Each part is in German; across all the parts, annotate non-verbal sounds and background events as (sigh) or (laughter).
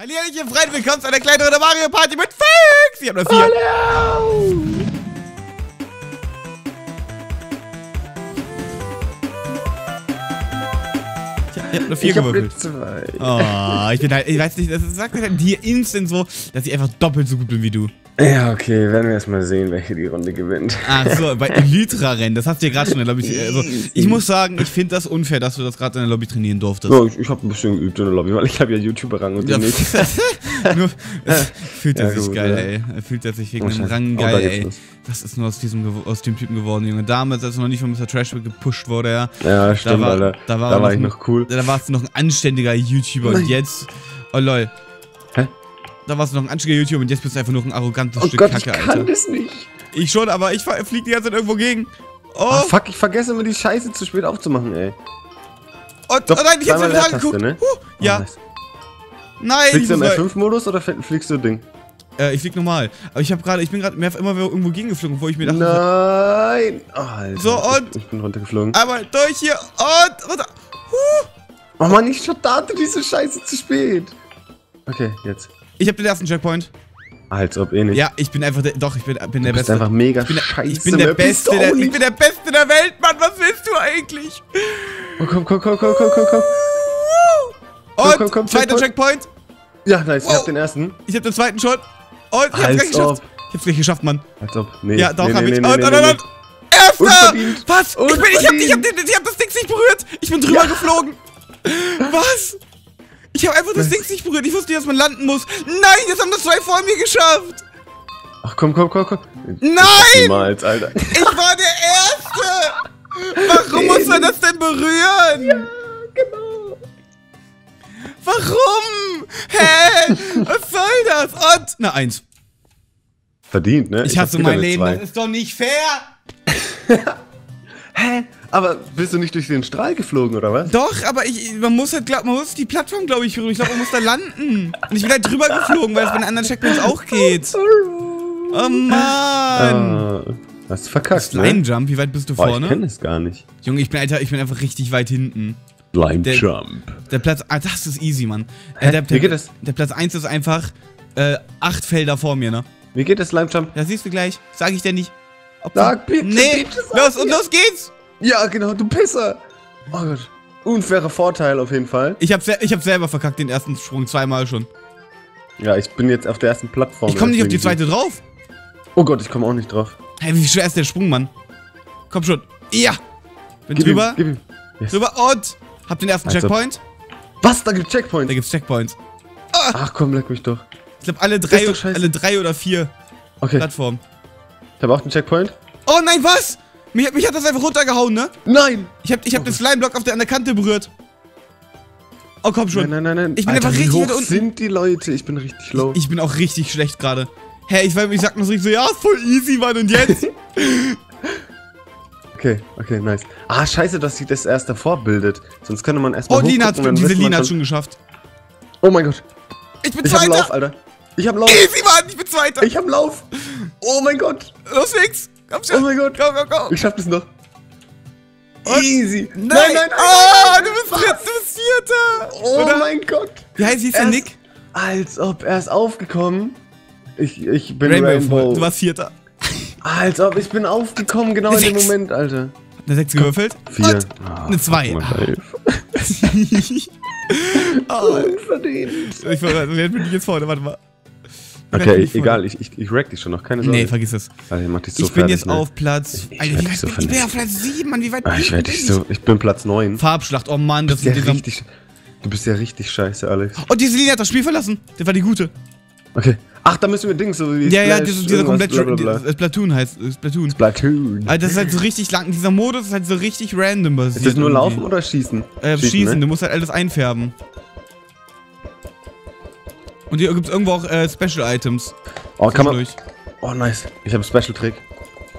Hallihallo, Freunde, willkommen zu einer kleineren Mario Party mit Fix! Ich hab nur vier. Hallo! Ich hab nur vier Ich hab gewürfelt. zwei. Oh, ich bin halt, ich weiß nicht, das sagt mir halt dir instant so, dass ich einfach doppelt so gut bin wie du. Ja, okay, werden wir erstmal sehen, welche die Runde gewinnt. Ach so, bei Elytra-Rennen, das hast du ja gerade schon in der Lobby. Also, ich muss sagen, ich finde das unfair, dass du das gerade in der Lobby trainieren durftest. So, ich, ich habe ein bisschen geübt in der Lobby, weil ich habe ja YouTuber-Rang und Ja, nicht. (laughs) nur, fühlt er Ja, sich gut, geil, ja. ey. Er fühlt er sich wegen dem. Rang da geil, ey. Was ist nur aus diesem, aus dem Typen geworden, Junge? Damals, als er noch nicht von Mr. Trashback gepusht wurde, ja. Ja, stimmt, war- Alter. da Da war war, er noch ich noch cool. Da warst du noch ein anständiger YouTuber und Nein. jetzt. Oh lol. Da warst du noch ein anständiger YouTuber und jetzt bist du einfach nur ein arrogantes Oh Stück Gott, ich Kacke, kann Alter. das nicht. Ich schon, aber ich flieg die ganze Zeit irgendwo gegen. Oh, Oh, fuck, ich vergesse immer die Scheiße zu spät aufzumachen, ey. und, Doch, oh nein, ich hab's Leertaste, angeguckt. ne? Huh, Oh, ja, nice. nein, ich, Fliegst du im muss mal- F5-Modus oder fl- fliegst du Ding? äh, ich flieg normal. Aber ich hab gerade, ich bin gerade mehr immer irgendwo gegengeflogen, wo ich mir dachte, Nein! Oh, Alter, So, und- Ich, ich bin runtergeflogen. einmal durch hier und runter. Huh. Oh Mann, ich starte diese Scheiße zu spät. Okay, jetzt. Ich hab den ersten Checkpoint. Als ob eh nicht. Ja, ich bin einfach der, doch, ich bin, bin der du bist Beste. einfach mega ich bin, der- scheiße. ich bin der Beste, der, ich bin der Beste der Welt, Mann. Was willst du eigentlich? Oh, komm, komm, komm, komm, komm, komm, komm. Und komm, komm, zweiter Checkpoint. Checkpoint. Ja, nice, ich Wow. hab den ersten. Ich hab den zweiten schon. Und ich hab's Als gleich geschafft. ob. Ich hab's gleich geschafft, Mann. Als ob. Nee. Ja, doch, nee, hab nee, ich. Nee, und, nee, und, und, und. Erster! Unverdient. Was? Ich, bin, ich, hab, ich, hab, Unverdient. ich hab das Ding nicht berührt. Ich bin drüber geflogen. Was? Ich hab einfach das? Ding nicht berührt. Ich wusste nicht, dass man landen muss. Nein, jetzt haben das zwei vor mir geschafft. Ach, komm, komm, komm, komm. Nein! Niemals, Alter. Ich war der Erste. Warum muss man das denn berühren? Ja, genau. Warum? Hä? Was soll das? Und, eine Eins. Verdient, ne? Ich hasse hab wieder mein Leben. zwei. Das ist doch nicht fair. (laughs) Aber bist du nicht durch den Strahl geflogen, oder was? Doch, aber ich, man muss halt, glaub, man muss die Plattform, glaube ich, berühren. Ich glaube, man muss da landen. Und ich bin halt drüber geflogen, weil es bei den anderen Checkpoints auch geht. Oh Mann. Ah, hast du verkackt, Slime ne? Jump, wie weit bist du Boah, ich vorne? kenn es gar nicht. Junge, ich bin, Alter, ich bin einfach richtig weit hinten. Slime Der- Jump. Der Platz, ah, das ist easy, Mann. Äh, der, der, Wie geht das? Der Platz 1 ist einfach, äh, acht Felder vor mir, ne? Wie geht das Slime Jump? Ja, siehst du gleich. Sag ich dir nicht. Ob Sag bitte, Nee, bitte sag los und los geht's. Ja, genau, du Pisser. Oh Gott. Unfairer Vorteil auf jeden Fall. Ich hab, ich hab selber verkackt den ersten Sprung zweimal schon. Ja, ich bin jetzt auf der ersten Plattform. Ich komme nicht auf die zweite drauf. Oh Gott, ich komme auch nicht drauf. Hey, wie schwer ist der Sprung, Mann? Komm schon. Ja. Bin Gib drüber. Ihm, gib ihm. Yes. Drüber und hab den ersten Also- Checkpoint. Was? Da gibt's Checkpoint. Da gibt's Checkpoints. Ach komm, leck mich doch. Ich glaube alle drei, alle drei oder vier Okay, Plattformen. ich habe auch den Checkpoint. Oh nein, was? Mich, hat- mich hat das einfach runtergehauen, ne? Nein! Ich hab, ich hab Oh den Slime-Block auf der, an der Kante berührt. Oh, komm schon. Nein, nein, nein, nein. Ich bin Alter, einfach wie richtig hoch weit unten. sind die Leute? Ich bin richtig low. Ich bin auch richtig schlecht gerade. Hä, ich, ich sag noch so, ich so, ja, ist voll easy, Mann, und jetzt? (laughs) Okay, okay, nice. Ah, scheiße, dass sich das erst davor bildet. Sonst könnte man erstmal Oh, Lina hat, diese Lina hat schon- schon geschafft. Oh mein Gott. Ich bin Ich hab einen Lauf, Zweiter. Alter. Ich hab Lauf. Easy, Mann, ich bin Zweiter. Ich hab Lauf. Oh mein Gott. Los, Fix. Komm schon. Oh mein Gott. Komm, komm, komm. Ich schaff das noch. Und- Easy. Nein, nein, nein. Oh, nein, du bist dritt, du bist Vierter. Oh Oder? mein Gott. Wie heißt, der Erst- Nick? Als ob er ist aufgekommen. Ich, ich bin Rainbow. Rainbow. Du warst Vierter. Als ob ich bin aufgekommen, genau in dem. Moment, Alter. Eine Sechs gewürfelt. Vier. Und Ah, eine Zwei. fuck, Mann, elf. oh, Unverdient. ich wer bin ich jetzt vorne? Warte mal. Okay, ich egal, ich, ich, ich rack dich schon noch, keine Sorge. Nee, vergiss es. Alter, ich mach dich so ich bin fertig, jetzt ne? auf Platz. Ich- ich Alter, weit so bin ich? Ich bin auf. Platz 7, Mann. Wie weit Ah, ich bin dich so, ich bin Platz 9. Farbschlacht, oh Mann, das bist ja dieser. richtig, du bist ja richtig scheiße, Alex. Oh, diese Linie hat das Spiel verlassen. Das war die gute. Okay. Ach, da müssen wir Dings, so wie Ja, ja, Splash, dieser, dieser irgendwas, komplett. blablabla. die- Splatoon heißt. äh, Splatoon. Splatoon. Alter, das ist halt so richtig lang. Dieser Modus ist halt so richtig random. Ist das nur irgendwie. Laufen oder Schießen? Äh, schießen, ne? du musst halt alles einfärben. Und hier gibt's irgendwo auch äh, Special Items. Oh, kann man. Oh, nice. Ich habe einen Special-Trick.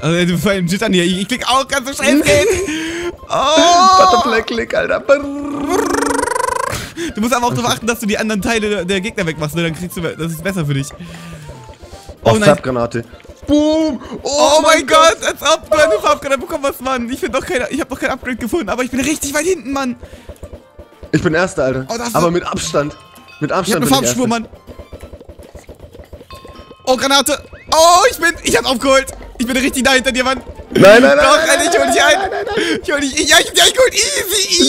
Also, du vor allem Jittern hier. Ich, ich klick auch ganz so schnell (laughs) es geht. Oh! Butterfly-Click, Alter. Brrr. Du musst aber auch darauf achten, dass du die anderen Teile der, Gegner wegmachst, ne? Dann kriegst du. Das ist besser für dich. Oh Oh, nein. Farbgranate. Boom. Oh, mein Gott, als ob du eine Farbgranate bekommen hast, Mann. Ich finde doch keine, ich habe noch kein Upgrade gefunden, aber ich bin richtig weit hinten, Mann. Ich bin Erster, Alter. Oh, Aber mit Abstand. Mit Ich hab Abstand eine Farbspur. Mann. Oh, Granate. Oh, ich bin, ich hab's aufgeholt. Ich bin richtig nah hinter dir, Mann. Nein, nein, nein. Doch, nein, ich hol dich nein, ein. Nein, nein, nein. Ich hol dich, ich, ja, ich hab dich eingeholt. Easy, easy,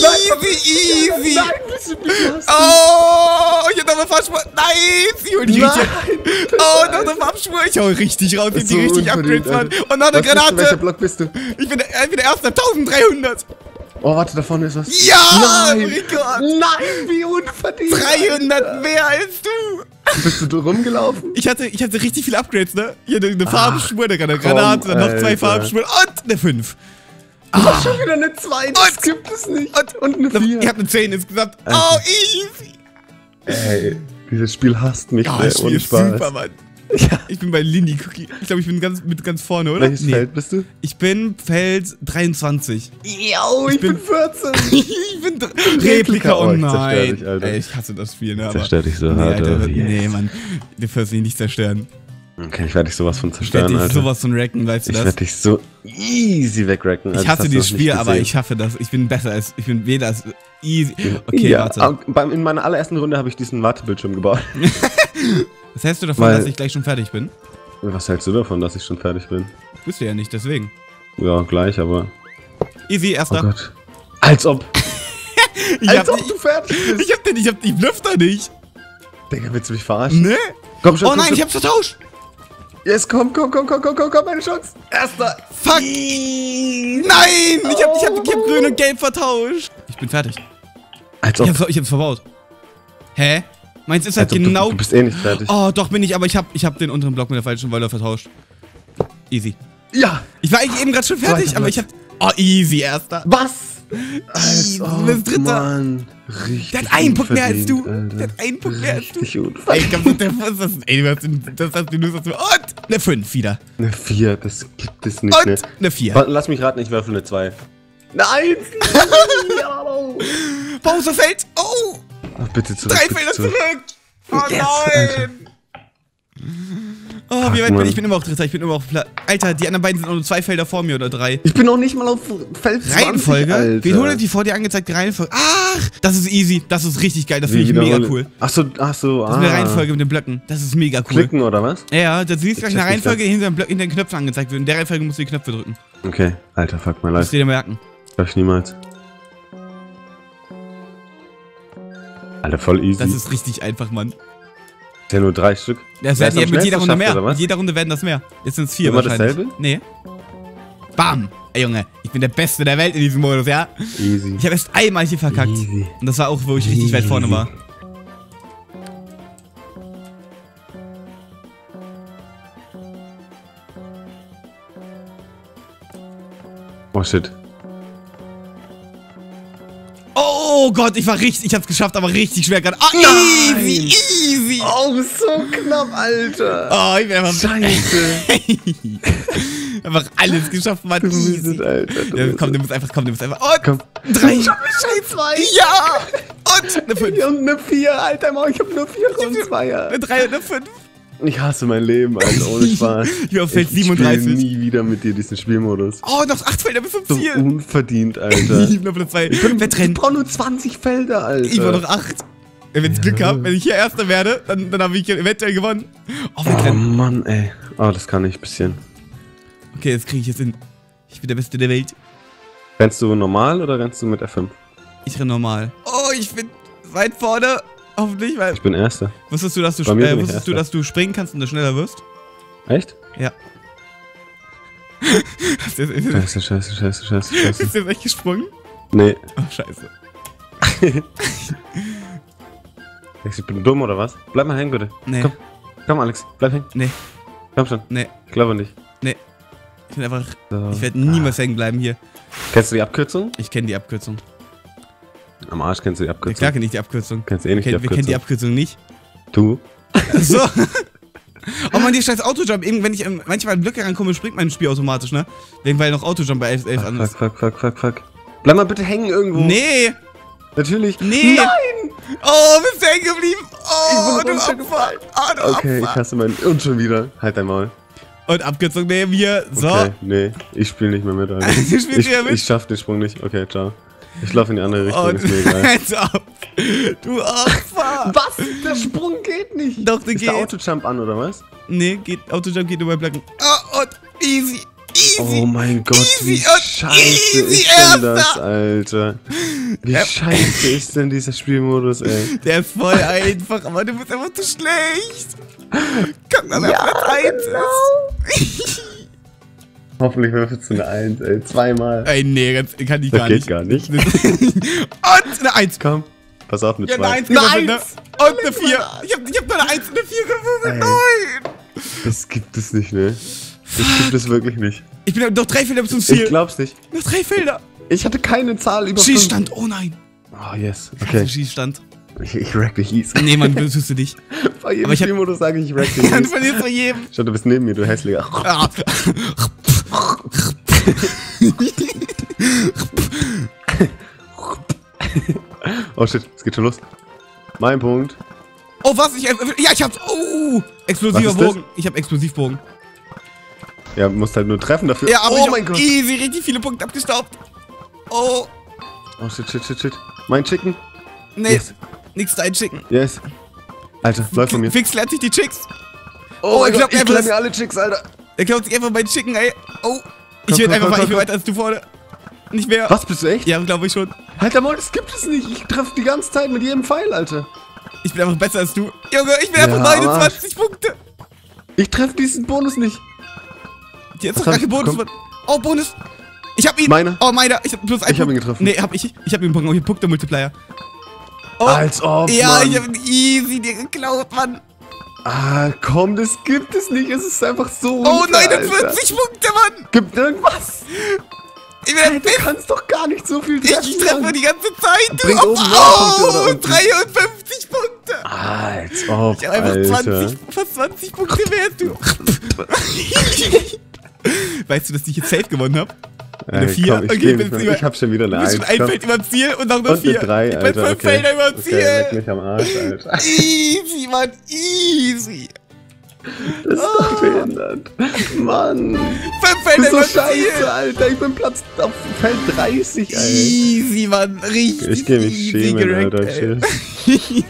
easy. Nein, du nicht Oh, ich hab noch eine Farbspur. Nice. Ich hol dich richtig. Nein. Oh, noch eine Farbspur. Ich hau richtig raus. Ich ist die richtig unverdient, Upgrades, Mann. Und noch eine Was bist du? Welcher Granate. Block bist du? Ich bin der, ich bin der Erste. 1300. Oh, warte, da vorne ist was. Ja, Nein. Nein, wie unverdient. 300 mehr als du. Bist du rumgelaufen? Ich hatte, ich hatte richtig viele Upgrades, ne? Hier eine, eine Ach, Farbenspur, eine Granate, dann noch zwei. Farbenspuren und eine 5. Du hast schon wieder eine 2, das Und- gibt es nicht. Und, Und eine 4. Ich habe eine 10 insgesamt. Oh, easy. Ey, dieses Spiel hasst mich, Ja, Spiel ohne Spaß. super, Mann. Ja. Ich bin bei Lindy Cookie. Ich glaube, ich bin ganz, mit ganz vorne, oder? Welches Feld bist du? Ich bin Feld 23. Yo, ich, bin- bin 14. (laughs) ich bin dr- Replika, oh Oh, ich nein. dich, Alter. Ey, ich hasse das Spiel, ne? Aber Zerstör dich so nee, hart, Alter, oder wie? nee, Mann. Du wirst mich nicht zerstören. Okay, ich werde dich sowas von Ich zerstören, werde dich sowas von wracken, weißt du ich das? werde dich so easy wegrecken. Ich hasse dieses Spiel, aber ich schaffe das. Ich bin besser als. Ich bin weder als easy. Okay, ja, warte. in meiner allerersten Runde habe ich diesen Wartebildschirm gebaut. (laughs) Was hältst du davon, Weil- dass ich gleich schon fertig bin? Was hältst du davon, dass ich schon fertig bin? Bist du ja nicht, deswegen. Ja, gleich, aber. Easy, Oh erster. Gott. Als ob. (laughs) ich, Als ob ich, du fertig bist. ich hab den, ich hab, ich bluff da nicht. Digga, willst du mich verarschen? Ne? Komm schon, Oh komm nein, schon. ich hab's vertauscht. Yes, komm, komm, komm, komm, komm, komm, komm, meine Chance. Erster. Fuck. Nein, ich hab, ich hab, ich hab grün und gelb vertauscht. Ich bin fertig. Als Ich ob. hab's, ich hab's verbaut. Hä? Meins ist halt ob genau... du, bist eh nicht fertig. Oh, doch bin ich, aber ich hab, ich hab den unteren Block mit der falschen Wolle vertauscht. Easy. Ja. Ich war eigentlich eben gerade schon fertig, aber ich hab... Oh, easy, erster. Was? Als du bist Dritter. Mann. Richtig Der hat einen Punkt mehr als du. Alter. Der hat einen Punkt mehr als du. Ey, unverdient. komm, das, das, das, ey, du hast den, das hast du nur. Und eine 5 wieder. Eine 4, das gibt es nicht, Und ne? eine 4. Warte, lass mich raten, ich werfe eine 2. Nein! (laughs) ja. Pause fällt. Oh, Ach, bitte zurück. drei bitte Felder zurück. zurück. Oh Yes, nein. Oh, wie weit bin Mann. ich? Ich bin immer auf Dritter. Ich bin immer auf Platz. Alter, die anderen beiden sind auch nur zwei Felder vor mir oder drei. Ich bin noch nicht mal auf Feld 20, Reihenfolge? Alter. Wen holt die vor dir angezeigte Reihenfolge? Ach, das ist easy. Das ist richtig geil. Das Wie finde ich mega wiederhole- cool. Ach so, ach so, Das ah. ist eine Reihenfolge mit den Blöcken. Das ist mega cool. Klicken oder was? Ja, ja, da siehst du gleich eine Reihenfolge, die hinter hinter den Knöpfen angezeigt wird. In der Reihenfolge musst du die Knöpfe drücken. Okay, Alter, fuck my Musst life. du dir merken. Glaub ich niemals. Alter, voll easy. Das ist richtig einfach, Mann. ja nur drei Stück. Das werden ja mit jeder Runde mehr. Mit jeder Runde werden das mehr. Jetzt sind es vier Immer wahrscheinlich. dasselbe? Nee. Bam! Ey Junge, ich bin der Beste der Welt in diesem Modus, ja? Easy. Ich habe erst einmal hier verkackt. Easy. Und das war auch, wo ich richtig weit vorne war. Oh shit. Oh Gott, ich war richtig, ich hab's geschafft, aber richtig schwer gerade. Oh, Nein! easy, easy! Oh, so knapp, Alter. Oh, ich bin einfach, Scheiße. (laughs) einfach alles geschafft, Mann. Du bist Alter. Ja, komm, du musst einfach, komm, du musst einfach. Oh, Komm. drei. Scheiße. Zwei. Ja! Und eine fünf. Und eine vier, Alter, Mann, ich hab nur vier und Zweier. Eine drei und eine fünf. Ich hasse mein Leben, Alter, ohne (laughs) Spaß. Ich bin auf Feld Ich 37. spiele nie wieder mit dir diesen Spielmodus. Oh, noch acht Felder bis zum So Ziel. unverdient, (laughs) Alter. Ich bin zwei. Ich Wettrennen. brauche nur 20 Felder, Alter. Ich war noch acht. Wenn ich Glück habe, wenn ich hier Erster werde, dann, dann habe ich eventuell gewonnen. Oh, Oh. Mann, ey. Oh, das kann ich ein bisschen. Okay, jetzt kriege ich jetzt hin. Ich bin der Beste der Welt. Rennst du normal oder rennst du mit F5? Ich renne normal. Oh, ich bin weit vorne. Hoffentlich, weil. Ich bin Erster. Wusstest du, dass du, äh, wusstest du, dass du springen kannst und du schneller wirst? Echt? Ja. Jetzt, ist, jetzt, Scheiße, scheiße, scheiße, scheiße, (laughs) scheiße. ist jetzt echt gesprungen? Nee. Oh, scheiße. (laughs) Ich bin dumm oder was? Bleib mal hängen, bitte. Nee. Komm. Komm, Alex, bleib hängen. Nee, Komm schon. nee, Ich glaube nicht. nee. Ich bin einfach. So. Ich werde niemals hängen bleiben hier. Kennst du die Abkürzung? Ich kenne die Abkürzung. Am Arsch kennst du die Ja, Abkürzung. klar kenne ich die Abkürzung. Kennst du eh nicht Kennt, die wir kennen die Abkürzung. Abkürzung nicht. Du? (laughs) So. Oh man, die scheiß Autojump. Eben, wenn ich ähm, manchmal an Blöcke rankomme, springt mein Spiel automatisch, ne? Wegen, weil noch Autojump bei 11, 11 an Fuck, ist. fuck, fuck, fuck, fuck. Bleib mal bitte hängen irgendwo. Nee! Natürlich. Nee! Nein! Oh, bist du hängen geblieben? Oh, Ich bin du Opfer! Oh, du Okay, ich Opfer! hasse meinen. Und schon wieder. Halt dein Maul. Und Abkürzung nehmen wir. So. Okay, nee. Ich spiele nicht mehr mit, Alter. (laughs) Ich, mehr mit? ich schaff den Sprung nicht. Okay, ciao. Ich laufe in die andere Richtung, ist mir egal. (laughs) Hands up. Du Opfer! Was? Der Sprung geht nicht. Doch, der Ist der geht. Autojump an, oder was? Nee, geht, Autojump geht nur bei Blöcken. Oh, und easy, easy. Oh mein Gott, wie easy und scheiße easy, ist denn das, Erster. Alter? Wie Ja. scheiße ist denn dieser Spielmodus, ey? Der ist voll einfach, aber du bist einfach zu schlecht. Komm, dass er Ja, Platz 1 genau. ist. (laughs) Hoffentlich würfelst du eine 1, ey. Zweimal. Ey, nee, ganz, kann ich Das gar geht nicht. gar nicht. (laughs) und eine 1. Komm, pass auf mit Ja, eine zwei. 1 gewürfelt, ne? Eins! Und eine 4. Ich hab, ich hab nur eine 1 und eine 4 gewürfelt. Nein. Das gibt es nicht, ne? Das gibt es wirklich nicht. Ich bin noch drei Felder bis zum Ich Ziel. glaub's nicht. Noch drei Felder. Ich hatte keine Zahl über fünf. Schießstand, oh nein. Oh, yes. Okay. Schießstand. Ich, ich rack dich easy. Nee, Mann, das tust du nicht. (laughs) Bei jedem ich Spielmodus sage ich, ich rack (laughs) dich du easy. verlierst bei jedem. Schau, du bist neben mir, du hässlicher. (laughs) Oh shit, es geht schon los. Mein Punkt. Oh, was? Ich, ja, ich hab's. Oh, explosiver ist das? Bogen. Ich hab Explosivbogen. Ja, musst halt nur treffen dafür. Ja, aber oh ich mein Gott. easy richtig viele Punkte abgestaubt. Oh, Oh shit, shit, shit, shit. Mein Chicken. nee. Yes. Nix einschicken. Yes. Alter, läuft von mir. Fix lernt sich die Chicks. Oh, mein ich glaub, ich er ist- mir alle Chicks, Alter. Er klaut sich einfach mein Chicken, ey. Oh. Ich komm, einfach komm, weiter als du vorne. Nicht mehr. Was, bist du echt? Ja, glaube ich schon. Alter, Mann, das gibt es nicht. Ich treffe die ganze Zeit mit jedem Pfeil, Alter. Ich bin einfach besser als du. Junge, ich bin Ja, einfach 29 Punkte. Ich treffe diesen Bonus nicht. Jetzt noch gar kein Bonus. bekommen? Oh, Bonus. Ich hab ihn. Meiner. Oh, meiner. Ich hab plus ein Ich hab ihn getroffen. Nee, hab ich. Ich hab ihn bekommen. Ich hab Punkte-Multiplier. Oh. Als ob, Ja, Mann. ich hab ihn easy dir geklaut, Mann. Ah, komm, das gibt es nicht. Es ist einfach so Oh, unfair, 49 Punkte, Gibt irgendwas. Ich bin der Du kannst doch gar nicht so viel Ich, treffen. ich treffe die ganze Zeit. Du. Bringt oh, oben Punkte oh, unten? 53 Punkte. Als ob, Ich hab einfach Alter. 20, fast 20 Punkte mehr als du. (laughs) weißt du, dass ich jetzt safe gewonnen hab? Eine Ey, 4? komm, ich, okay, geh bin über, ich hab schon wieder eine du bist 1. schon ein komm. Feld über dem Ziel und noch eine Und 4. eine 3, ich bin fünf okay. Felder über dem okay, leck Ziel. mich am Arsch, Alter. Easy, Mann, easy. (laughs) Das ist doch behindert. Mann. Fünf Das Felder ist so scheiße, Alter. Ich bin Platz auf Feld 30, ey. Easy, Mann, richtig Ich geh mich easy schämen, gerankt, Alter. Äh, (laughs)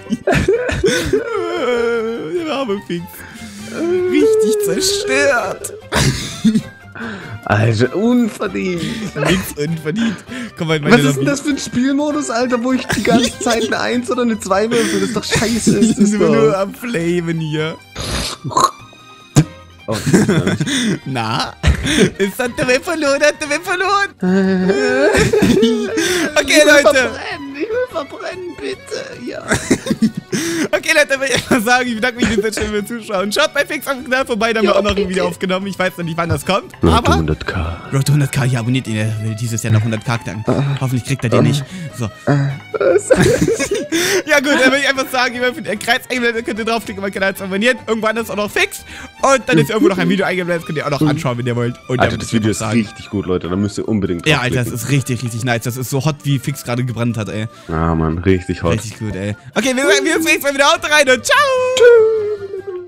Der arme Fix. Richtig zerstört. Alter, unverdient. Nix unverdient. Komm mal in meine Was ist denn das für ein Spielmodus, Alter, wo ich die ganze Zeit eine 1 oder eine 2 würfel? Das ist doch scheiße. Ist das sind wir nur am Flamen hier. Oh, das. (laughs) Na? Ist hat der Web verloren? Hat der Web verloren? Okay, Ich will Leute. verbrennen, ich will verbrennen, bitte. Ja. (laughs) Okay, Leute, will ich einfach sagen, ich bedanke mich sehr schön fürs Zuschauen. Schaut bei Fix auf dem Kanal vorbei, da haben wir auch noch ein. Video aufgenommen. Ich weiß noch nicht, wann das kommt. Road to aber 100k. Road to 100k, ja, abonniert ihn. Er will dieses Jahr noch 100k knacken. Hoffentlich kriegt er den nicht. So. (laughs) ja gut, dann würde ich einfach sagen, ihr für den Kreis eingeblendet könnt ihr draufklicken, um meinen Kanal zu abonnieren. Irgendwann ist auch noch fix. Und dann ist irgendwo noch ein Video eingeblendet, könnt ihr auch noch anschauen, wenn ihr wollt. Und Alter, das würde Video ist sagen- richtig gut, Leute. Da müsst ihr unbedingt Ja, Alter, das ist richtig, richtig nice. Das ist so hot, wie Fix gerade gebrannt hat, ey. Ah, Mann, richtig hot. Richtig gut, ey. Okay, wir sehen Tot ziens, de auto rijden. Ciao. Ciao.